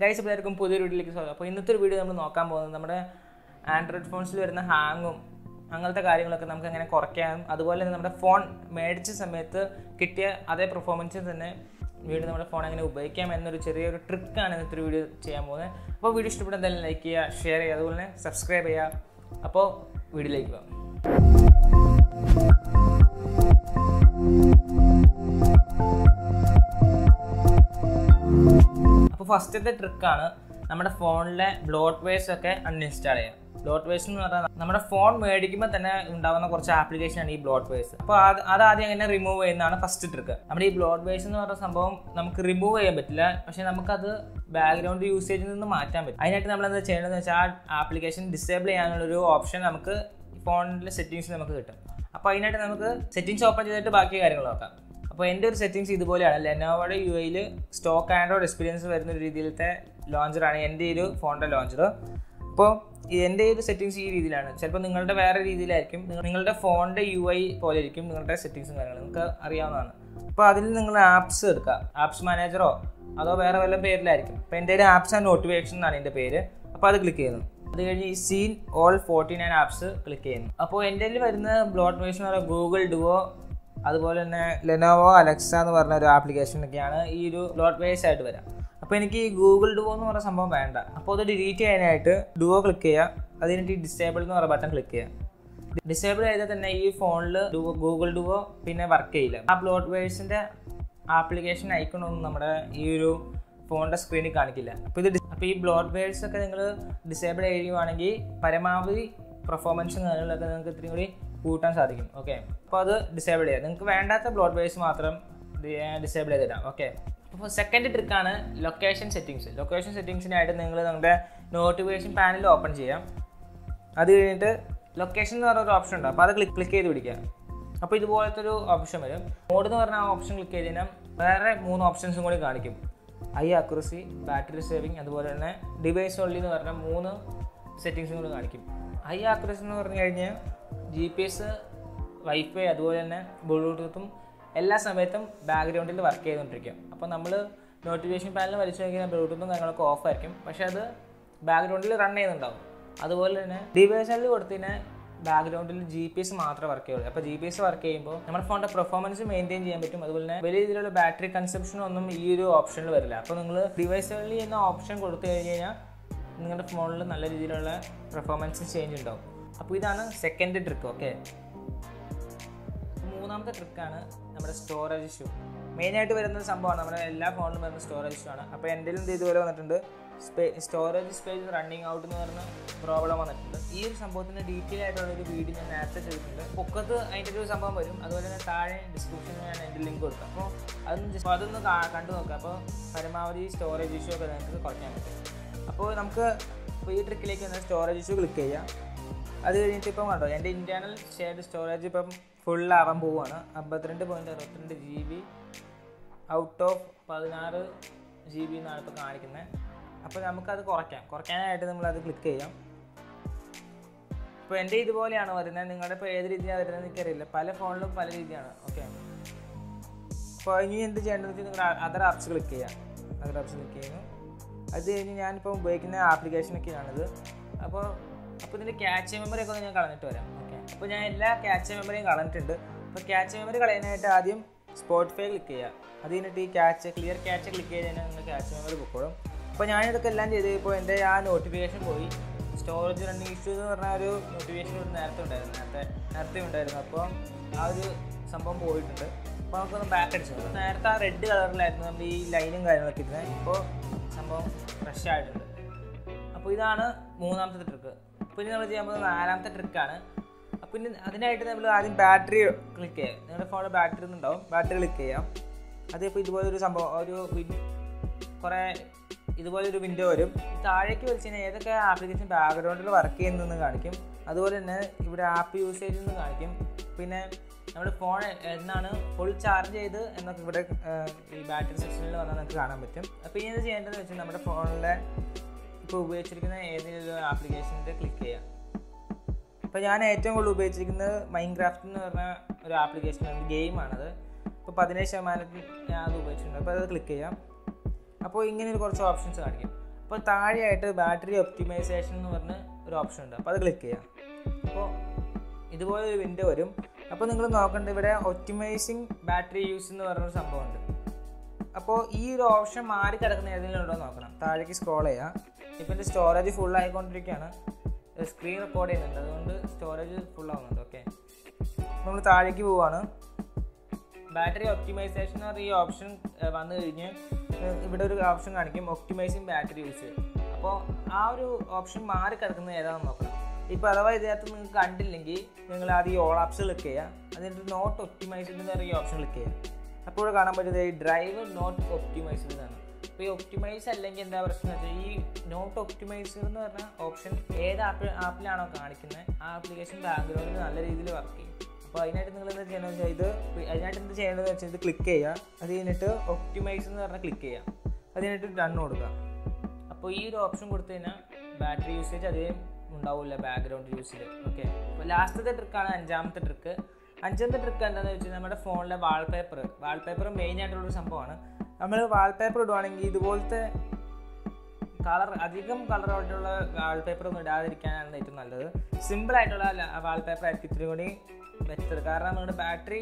Guys എല്ലാവർക്കും പുതിയൊരു വീഡിയോയിലേക്ക് സ്വാഗതം. അപ്പോൾ ഇന്നത്തെ ഒരു വീഡിയോ നമ്മൾ നോക്കാൻ പോകുന്നത് നമ്മുടെ ആൻഡ്രോയിഡ് ഫോൺസിൽ വരുന്ന ഹാങ്ങും അങ്ങനത്തെ കാര്യങ്ങളൊക്കെ നമുക്ക് എങ്ങനെ കുറയ്ക്കാനും അതുപോലെ തന്നെ നമ്മുടെ ഫോൺ മേടിച്ച സമയത്ത് കിട്ടിയ അതേ പെർഫോമൻസിൽ തന്നെ വീണ്ടും നമ്മുടെ ഫോൺ എങ്ങനെ ഉപയോഗിക്കാം എന്നൊരു ചെറിയൊരു ട്രിക്കാണ് ഇന്നത്തെ ഒരു വീഡിയോ ചെയ്യാൻ പോകുന്നത്. അപ്പോൾ വീഡിയോ ഇഷ്ടപ്പെട്ട എന്തായാലും ലൈക്ക് ചെയ്യുക ഷെയർ ചെയ്യുക അതുപോലെ തന്നെ സബ്സ്ക്രൈബ് ചെയ്യുക. അപ്പോൾ വീഡിയോയിലേക്ക് പോകാം. ഫസ്റ്റത്തെ ട്രിക്കാണ് നമ്മുടെ ഫോണിലെ ബ്ലോട്ട് വേസ് ഒക്കെ അൺഇൻസ്റ്റാൾ ചെയ്യുക. ബ്ലോട്ട് വേസ് എന്ന് പറഞ്ഞാൽ നമ്മുടെ ഫോൺ മേടിക്കുമ്പോൾ തന്നെ ഉണ്ടാകുന്ന കുറച്ച് ആപ്ലിക്കേഷനാണ് ഈ ബ്ലോട്ട് വേസ് അപ്പോൾ അത് അത് ആദ്യം എങ്ങനെ റിമൂവ് ചെയ്യുന്നതാണ് ഫസ്റ്റ് ട്രിക്ക് നമ്മുടെ ഈ ബ്ലോട്ട് വേസ് എന്ന് പറഞ്ഞ സംഭവം നമുക്ക് റിമൂവ് ചെയ്യാൻ പറ്റില്ല. പക്ഷേ നമുക്കത് ബാക്ക്ഗ്രൗണ്ട് യൂസേജിൽ നിന്ന് മാറ്റാൻ പറ്റും. അതിനായിട്ട് നമ്മൾ എന്താ ചെയ്യേണ്ടതെന്ന് വെച്ചാൽ ആ ആപ്ലിക്കേഷൻ ഡിസേബിൾ ചെയ്യാനുള്ളൊരു ഓപ്ഷൻ നമുക്ക് ഫോണിലെ സെറ്റിങ്സ് നമുക്ക് കിട്ടും. അപ്പോൾ അതിനായിട്ട് നമുക്ക് സെറ്റിങ്സ് ഓപ്പൺ ചെയ്തിട്ട് ബാക്കി കാര്യങ്ങൾ നോക്കാം. അപ്പോൾ എന്റെ ഒരു സെറ്റിങ്സ് ഇതുപോലെയാണ്. ലെനോവയുടെ യു ഐയിൽ സ്റ്റോക്ക് ആൻഡ്രോയിഡ് എക്സ്പീരിയൻസ് വരുന്ന ഒരു രീതിയിലത്തെ ലോഞ്ചറാണ് എന്റെ ഒരു ഫോണിന്റെ ലോഞ്ചർ അപ്പോൾ എന്റെ ഒരു സെറ്റിങ്സ് ഈ രീതിയിലാണ്. ചിലപ്പോൾ നിങ്ങളുടെ വേറെ രീതിയിലായിരിക്കും. നിങ്ങളുടെ ഫോണിന്റെ യു ഐ പോലെ ഇരിക്കും നിങ്ങളുടെ സെറ്റിങ്സും കാര്യങ്ങളും. നിങ്ങൾക്ക് അറിയാവുന്നതാണ്. അപ്പോൾ അതിൽ നിങ്ങൾ ആപ്സ് എടുക്കുക. ആപ്സ് മാനേജറോ അതോ വേറെ വല്ല പേരിലായിരിക്കും. അപ്പോൾ എന്റെ ഒരു ആപ്സ് ആൻഡ് നോട്ടിഫിക്കേഷൻ എന്നാണ് എന്റെ പേര്. അപ്പോൾ അത് ക്ലിക്ക് ചെയ്യുന്നു. അത് കഴിഞ്ഞ് ഈ see all forty nine apps click ചെയ്യുന്നു. അപ്പോൾ എന്റെ വരുന്ന ബ്ലോട്ട് വേഷൻ എന്ന് പറയുന്നത് ഗൂഗിൾ ഡുവോ അതുപോലെ തന്നെ ലെനോവോ അലക്സ എന്ന് പറഞ്ഞ ഒരു ആപ്ലിക്കേഷനൊക്കെയാണ് ഈ ഒരു ഡോട്ട് വേസ് ആയിട്ട് വരാം. അപ്പോൾ എനിക്ക് ഈ ഗൂഗിൾ ഡുവോ എന്ന് പറഞ്ഞ സംഭവം വേണ്ട. അപ്പോൾ അത് ഡിലീറ്റ് ചെയ്യാനായിട്ട് ഡുവോ ക്ലിക്ക് ചെയ്യുക അതിനിട്ട് ഡിസേബിൾ എന്ന് പറഞ്ഞ ബട്ടൺ ക്ലിക്ക് ചെയ്യുക ഡിസേബിൾ ചെയ്താൽ തന്നെ ഈ ഫോണിൽ ഡുവോ ഗൂഗിൾ ഡുവോ പിന്നെ വർക്ക് ചെയ്യില്ല. ആ ബ്ലോട്ട് വേഴ്സിന്റെ ആപ്ലിക്കേഷൻ ഐക്കണൊന്നും നമ്മുടെ ഈ ഒരു ഫോണിന്റെ സ്ക്രീനിൽ കാണിക്കില്ല. അപ്പോൾ ഇത് അപ്പോൾ ഈ ബ്ലോട്ട് വേഴ്സ് ഒക്കെ നിങ്ങൾ ഡിസേബിൾ ചെയ്യുകയാണെങ്കിൽ പരമാവധി പെർഫോമൻസ് കാര്യങ്ങളൊക്കെ നിങ്ങൾക്ക് ഇത്രയും കൂടി കൂട്ടാൻ സാധിക്കും. ഓക്കെ അപ്പോൾ അത് ഡിസേബിൾ ചെയ്യാം. നിങ്ങൾക്ക് വേണ്ടാത്ത ബ്ലോഡ് വേസ് മാത്രം ഡിസേബിൾ ചെയ്തിടാം ഓക്കെ അപ്പോൾ സെക്കൻഡ് ട്രിക്കാണ് ലൊക്കേഷൻ സെറ്റിങ്സ് ലൊക്കേഷൻ സെറ്റിങ്സിനായിട്ട് നിങ്ങൾ നിങ്ങളുടെ നോട്ടിഫിക്കേഷൻ പാനൽ ഓപ്പൺ ചെയ്യാം. അത് കഴിഞ്ഞിട്ട് ലൊക്കേഷൻ എന്ന് പറഞ്ഞൊരു ഓപ്ഷൻ ഉണ്ട്. അപ്പോൾ അത് ക്ലിക്ക് ക്ലിക്ക് ചെയ്ത് പിടിക്കുക. അപ്പോൾ ഇതുപോലത്തെ ഒരു ഓപ്ഷൻ വരും. മോഡ് എന്ന് പറഞ്ഞ ആ ഓപ്ഷൻ ക്ലിക്ക് ചെയ്ത് വേറെ മൂന്ന് ഓപ്ഷൻസും കൂടി കാണിക്കും. ഐ അക്യുറസി ബാറ്ററി സേവിങ് അതുപോലെ തന്നെ ഡിവൈസ് ഓൺലി എന്ന് പറഞ്ഞ മൂന്ന് സെറ്റിങ്സും കൂടി കാണിക്കും. ഐ ആക്യുറസി എന്ന് പറഞ്ഞു കഴിഞ്ഞാൽ ജി പി എസ് വൈഫൈ അതുപോലെ തന്നെ ബ്ലൂടൂത്തും എല്ലാ സമയത്തും ബാക്ക്ഗ്രൗണ്ടിൽ വർക്ക് ചെയ്തുകൊണ്ടിരിക്കും അപ്പോൾ നമ്മൾ നോട്ടിഫിക്കേഷൻ പാനൽ വലിച്ചു നോക്കിയാൽ ബ്ലൂടൂത്തും കാര്യങ്ങളൊക്കെ ഓഫ് ആയിരിക്കും. പക്ഷേ അത് ബാക്ക്ഗ്രൗണ്ടിൽ റൺ ചെയ്യുന്നുണ്ടാവും. അതുപോലെ തന്നെ ഡിവൈസിൽ കൊടുത്തതിന് ബാക്ക്ഗ്രൗണ്ടിൽ ജി പി എസ് മാത്രമേ വർക്ക് ചെയ്യുള്ളൂ. അപ്പോൾ ജി പി എസ് വർക്ക് ചെയ്യുമ്പോൾ നമ്മുടെ ഫോണിന്റെ പെർഫോമൻസ് മെയിന്റെയിൻ ചെയ്യാൻ പറ്റും. അതുപോലെ തന്നെ വലിയ രീതിയിലുള്ള ബാറ്ററി കൺസപ്ഷൻ ഒന്നും ഈ ഒരു ഓപ്ഷനിൽ വരില്ല. അപ്പോൾ നിങ്ങൾ ഡിവൈസുകളിൽ എന്ന ഓപ്ഷൻ കൊടുത്തു കഴിഞ്ഞ് കഴിഞ്ഞാൽ നിങ്ങളുടെ ഫോണിൽ നല്ല രീതിയിലുള്ള പെർഫോമൻസ് ചേഞ്ച് ഉണ്ടാവും. അപ്പോൾ ഇതാണ് സെക്കൻഡ് ട്രിക്ക് ഓക്കെ മൂന്നാമത്തെ ട്രിക്കാണ് നമ്മുടെ സ്റ്റോറേജ് ഇഷ്യൂ മെയിനായിട്ട് വരുന്ന സംഭവമാണ് നമ്മുടെ എല്ലാ ഫോണിലും വരുന്ന സ്റ്റോറേജ് ഇഷ്യൂ ആണ്. അപ്പോൾ എന്റെ ഇത് ഇതുപോലെ വന്നിട്ടുണ്ട്. സ്പേ സ്റ്റോറേജ് സ്പേസ് റണ്ണിങ് ഔട്ട് എന്ന് പറഞ്ഞ പ്രോബ്ലം വന്നിട്ടുണ്ട്. ഈ ഒരു സംഭവത്തിന് ഡീറ്റെയിൽ ആയിട്ടുള്ള ഒരു വീഡിയോ ഞാൻ നേരത്തെ ചെയ്തിട്ടുണ്ട്. പൊക്കത്ത് അതിന്റെ ഒരു സംഭവം വരും. അതുപോലെ തന്നെ താഴെ ഡിസ്ക്രിപ്ഷനിൽ ഞാൻ എന്റെ ലിങ്ക് കൊടുക്കാം. അപ്പോൾ അതൊന്ന് അപ്പോൾ അതൊന്ന് കണ്ടു നോക്കാം. അപ്പോൾ പരമാവധി സ്റ്റോറേജ് ഇഷ്യൂ ഒക്കെ നിങ്ങൾക്ക് കുറയ്ക്കാൻ പറ്റും. അപ്പോൾ നമുക്ക് ഇപ്പോൾ ഈ ട്രിക്കിലേക്ക് വന്ന സ്റ്റോറേജ് ഇഷ്യൂ ക്ലിക്ക് ചെയ്യാം. അത് കഴിഞ്ഞിട്ട് ഇപ്പം കണ്ടോ എന്റെ ഇന്റേർണൽ ഷെയർഡ് സ്റ്റോറേജ് ഇപ്പം ആവാൻ പോവുകയാണ് അമ്പത്തിരണ്ട് പോയിന്റ് അറുപത്തിരണ്ട് ജി ബി ഔട്ട് ഓഫ് പതിനാറ് ജി ബി എന്നാണ് ഇപ്പോൾ കാണിക്കുന്നത് അപ്പോൾ നമുക്കത് കുറയ്ക്കാം. കുറയ്ക്കാനായിട്ട് നമ്മളത് ക്ലിക്ക് ചെയ്യാം. ഇപ്പോൾ എന്റെ ഇതുപോലെയാണ് വരുന്നത്. നിങ്ങളുടെ ഇപ്പോൾ ഏത് രീതിയാണ് വരുന്നത് എനിക്കറിയില്ല. പല ഫോണിലും പല രീതിയാണ്. ഓക്കെ അപ്പോൾ ഇനി എന്ത് ചെയ്യേണ്ടതെന്ന് വെച്ചാൽ നിങ്ങൾ അതർ ആപ്സ് ക്ലിക്ക് ചെയ്യാം. അതർ ആപ്സ് ക്ലിക്ക് ചെയ്യുന്നു. അത് കഴിഞ്ഞ് ഞാനിപ്പോൾ ഉപയോഗിക്കുന്ന ആപ്ലിക്കേഷനൊക്കെയാണിത് അപ്പോൾ അപ്പോൾ ഇതിന്റെ ക്യാച്ച് മെമ്മറി ഒക്കെ ഞാൻ കളഞ്ഞിട്ട് വരാം. ഓക്കെ അപ്പോൾ ഞാൻ എല്ലാ ക്യാച്ച് മെമ്മറിയും കളഞ്ഞിട്ടുണ്ട്. അപ്പോൾ ക്യാച്ച് മെമ്മറി കളയാനായിട്ട് ആദ്യം സ്പോട്ട് സ്പോട്ടിഫൈ ക്ലിക്ക് ചെയ്യുക അത് കഴിഞ്ഞിട്ട് ഈ ക്യാച്ച് ക്ലിയർ ക്യാച്ച് ക്ലിക്ക് ചെയ്ത് കഴിഞ്ഞാൽ നിങ്ങൾ ക്യാച്ച് മെമ്മറി പൊക്കോളും അപ്പോൾ ഞാനിതൊക്കെ എല്ലാം ചെയ്ത് ഇപ്പോൾ എന്റെ ആ നോട്ടിഫിക്കേഷൻ പോയി. സ്റ്റോറേജ് റണ്ണിങ് ഇഷ്യൂ എന്ന് പറഞ്ഞ ഒരു നോട്ടിഫിക്കേഷൻ ഒരു നേരത്തെ ഉണ്ടായിരുന്നു. നേരത്തെ നേരത്തെ ഉണ്ടായിരുന്നു. അപ്പോൾ ആ ഒരു സംഭവം പോയിട്ടുണ്ട്. അപ്പോൾ നമുക്കൊന്ന് ബാക്ക് അടിച്ചു. നേരത്തെ ആ റെഡ് കളറിലായിരുന്നു നമ്മൾ ഈ ലൈനും കാര്യങ്ങളൊക്കെ ഇരുന്നത് ഇപ്പോൾ സംഭവം ഫ്രഷ് ആയിട്ടുണ്ട്. അപ്പോൾ ഇതാണ് മൂന്നാമത്തെ ട്രിക്ക് അപ്പോൾ ഇനി നമ്മൾ ചെയ്യാൻ പോകുന്നത് നാലാമത്തെ ട്രിക്കാണ് അപ്പം ഇനി അതിനായിട്ട് നമ്മൾ ആദ്യം ബാറ്ററി ക്ലിക്ക് ചെയ്യാം. നിങ്ങളുടെ ഫോണിൽ ബാറ്ററി ഉണ്ടാവും ബാറ്ററി ക്ലിക്ക് ചെയ്യാം. അതിപ്പോൾ ഇതുപോലെ ഒരു സംഭവം ഒരു കുറേ ഇതുപോലെ ഒരു വിൻഡോ വരും. താഴേക്ക് വലിച്ചു കഴിഞ്ഞാൽ ഏതൊക്കെ ആപ്ലിക്കേഷൻ ബാക്ക്ഗ്രൗണ്ടിൽ വർക്ക് ചെയ്യുന്നതെന്ന് കാണിക്കും. അതുപോലെ തന്നെ ഇവിടെ ആപ്പ് യൂസേജ് എന്ന് കാണിക്കും. പിന്നെ നമ്മുടെ ഫോൺ എന്നാണ് ഫുൾ ചാർജ് ചെയ്ത് എന്നൊക്കെ ഇവിടെ ഈ ബാറ്ററി സെക്ഷനിൽ വന്നാൽ നമുക്ക് കാണാൻ പറ്റും. അപ്പോൾ ഇനി എന്ത് ചെയ്യേണ്ടതെന്ന് വെച്ചാൽ നമ്മുടെ ഫോണിലെ ഇപ്പോൾ ഉപയോഗിച്ചിരിക്കുന്ന ഏതെങ്കിലും ഒരു ആപ്ലിക്കേഷനിൽ ക്ലിക്ക് ചെയ്യാം? ഇപ്പോൾ ഞാൻ ഏറ്റവും കൂടുതൽ ഉപയോഗിച്ചിരിക്കുന്നത് മൈൻക്രാഫ്റ്റ് എന്ന് പറഞ്ഞ ഒരു ആപ്ലിക്കേഷനാണ് ഗെയിമാണത് ഇപ്പോൾ പതിനേഴ് ശതമാനത്തിൽ ഞാൻ അത് ഉപയോഗിച്ചിട്ടുണ്ട്. അപ്പോൾ അത് ക്ലിക്ക് ചെയ്യാം. അപ്പോൾ ഇങ്ങനെ ഒരു കുറച്ച് ഓപ്ഷൻസ് കാണിക്കും. അപ്പോൾ താഴെയായിട്ട് ബാറ്ററി ഒപ്റ്റിമൈസേഷൻ എന്ന് പറഞ്ഞ ഒരു ഓപ്ഷൻ ഉണ്ട്. അപ്പോൾ അത് ക്ലിക്ക് ചെയ്യാം. അപ്പോൾ ഇതുപോലെ ഒരു വിൻഡോ വരും. അപ്പോൾ നിങ്ങൾ നോക്കേണ്ടത് ഇവിടെ ഒപ്റ്റിമൈസിങ് ബാറ്ററി യൂസ് എന്ന് പറഞ്ഞൊരു സംഭവമുണ്ട് അപ്പോൾ ഈ ഒരു ഓപ്ഷൻ മാറി കിടക്കുന്ന ഏതെങ്കിലും ഉണ്ടോ നോക്കണം. താഴേക്ക് സ്ക്രോൾ ചെയ്യാം. ഇപ്പം എന്റെ സ്റ്റോറേജ് ഫുൾ ആയിക്കൊണ്ടിരിക്കുകയാണ്. സ്ക്രീൻ റെക്കോർഡ് ചെയ്യുന്നുണ്ട്. അതുകൊണ്ട് സ്റ്റോറേജ് ഫുൾ ആവുന്നുണ്ട്. ഓക്കെ നമ്മൾ താഴേക്ക് പോവാണ്. ബാറ്ററി ഒപ്റ്റിമൈസേഷൻ എന്ന് പറഞ്ഞ ഈ ഓപ്ഷൻ വന്നു കഴിഞ്ഞ് ഇവിടെ ഒരു ഓപ്ഷൻ കാണിക്കും. ഒപ്റ്റിമൈസിങ് ബാറ്ററി യൂസ് അപ്പോൾ ആ ഒരു ഓപ്ഷൻ മാറി കിടക്കുന്നത് ഏതാണെന്ന് നോക്കണം. ഇപ്പോൾ അഥവാ ഇതിനകത്ത് നിങ്ങൾക്ക് കണ്ടില്ലെങ്കിൽ നിങ്ങൾ ആദ്യം ഈ ഓൾ ആപ്സ് ക്ലിക്ക് ചെയ്യുക. അതിന്റെ നോട്ട് ഒപ്റ്റിമൈസ്ഡ് എന്ന് പറയുന്ന ഓപ്ഷൻ ക്ലിക്ക് ചെയ്യുക. അപ്പോൾ ഇവിടെ കാണാൻ പറ്റുന്നത് ഈ ഡ്രൈവ് നോട്ട് ഒപ്റ്റിമൈസ്ഡ് എന്നാണ് അപ്പോൾ ഈ ഒപ്റ്റിമൈസ് അല്ലെങ്കിൽ എന്താ പ്രശ്നം വെച്ചാൽ ഈ നോട്ട് ഒപ്റ്റിമൈസർ എന്ന് പറഞ്ഞ ഓപ്ഷൻ ഏത് ആപ്പ് ആപ്പിലാണോ കാണിക്കുന്നത് ആ ആപ്ലിക്കേഷൻ ബാക്ക്ഗ്രൗണ്ടിൽ നല്ല രീതിയിൽ വർക്ക് ചെയ്യും. അപ്പോൾ അതിനായിട്ട് നിങ്ങൾ എന്താ ചെയ്യണമെന്ന് വെച്ചാൽ ഇത് അതിനായിട്ട് എന്ത് ചെയ്യേണ്ടതെന്ന് വെച്ചാൽ ഇത് ക്ലിക്ക് ചെയ്യുക അത് കഴിഞ്ഞിട്ട് ഒപ്റ്റിമൈസ് എന്ന് പറഞ്ഞാൽ ക്ലിക്ക് ചെയ്യുക അത് കഴിഞ്ഞിട്ട് ഡൺ കൊടുക്കുക അപ്പോൾ ഈ ഒരു ഓപ്ഷൻ കൊടുത്തു കഴിഞ്ഞാൽ ബാറ്ററി യൂസേജ് അധികം ഉണ്ടാവില്ല ബാക്ക്ഗ്രൗണ്ട് യൂസിൽ ഓക്കെ അപ്പോൾ ലാസ്റ്റത്തെ ട്രിക്കാണ് അഞ്ചാമത്തെ ട്രിക്ക് അഞ്ചാമത്തെ ട്രിക്ക് എന്താണെന്ന് വെച്ചാൽ നമ്മുടെ ഫോണിലെ വാൾപേപ്പർ വാൾപേപ്പർ മെയിൻ ആയിട്ടുള്ളൊരു സംഭവമാണ് നമ്മൾ വാൾപേപ്പർ ഇടുവാണെങ്കിൽ ഇതുപോലത്തെ കളർ അധികം കളറായിട്ടുള്ള വാൾപേപ്പർ ഒന്നും ഇടാതിരിക്കാനാണ് ഏറ്റവും നല്ലത്. സിമ്പിൾ ആയിട്ടുള്ള വാൾപേപ്പർ ആയിരിക്കും ഇത്തിരി കൂടി ബെറ്റർ കാരണം നമ്മുടെ ബാറ്ററി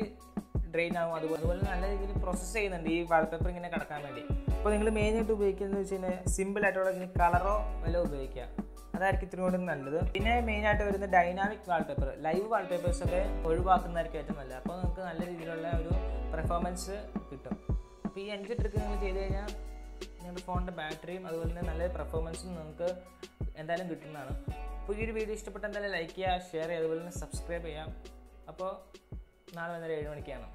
ഡ്രെയിൻ ആകും അതുപോലെ അതുപോലെ നല്ല രീതിയിൽ പ്രോസസ്സ് ചെയ്യുന്നുണ്ട് ഈ വാൾപേപ്പർ ഇങ്ങനെ കിടക്കാൻ വേണ്ടി. അപ്പോൾ നിങ്ങൾ മെയിനായിട്ട് ഉപയോഗിക്കുന്നത് വെച്ച് കഴിഞ്ഞാൽ സിമ്പിൾ ആയിട്ടുള്ള ഇങ്ങനെ കളറോ വല്ലതും ഉപയോഗിക്കുക. അതായിരിക്കും ഇത്തിരി കൂടി നല്ലത്. പിന്നെ മെയിനായിട്ട് വരുന്ന ഡൈനാമിക് വാൾപേപ്പർ ലൈവ് വാൾപേപ്പേഴ്സൊക്കെ ഒഴിവാക്കുന്നതായിരിക്കും ഏറ്റവും നല്ലത്. അപ്പോൾ നിങ്ങൾക്ക് നല്ല രീതിയിലുള്ള ഒരു പെർഫോമൻസ് കിട്ടും. അപ്പോൾ ഈ അഞ്ച് ട്രിക്ക് നിങ്ങൾ ചെയ്ത് കഴിഞ്ഞാൽ നിങ്ങളുടെ ഫോണിന്റെ ബാറ്ററിയും അതുപോലെ തന്നെ നല്ല പെർഫോമൻസും നിങ്ങൾക്ക് എന്തായാലും കിട്ടുന്നതാണ്. അപ്പോൾ ഈ ഒരു വീഡിയോ ഇഷ്ടപ്പെട്ട എന്തായാലും ലൈക്ക് ചെയ്യുക ഷെയർ ചെയ്യുക അതുപോലെ തന്നെ സബ്സ്ക്രൈബ് ചെയ്യാം. അപ്പോൾ നാളെ വന്നേരം ഏഴ് മണിക്കാണ്.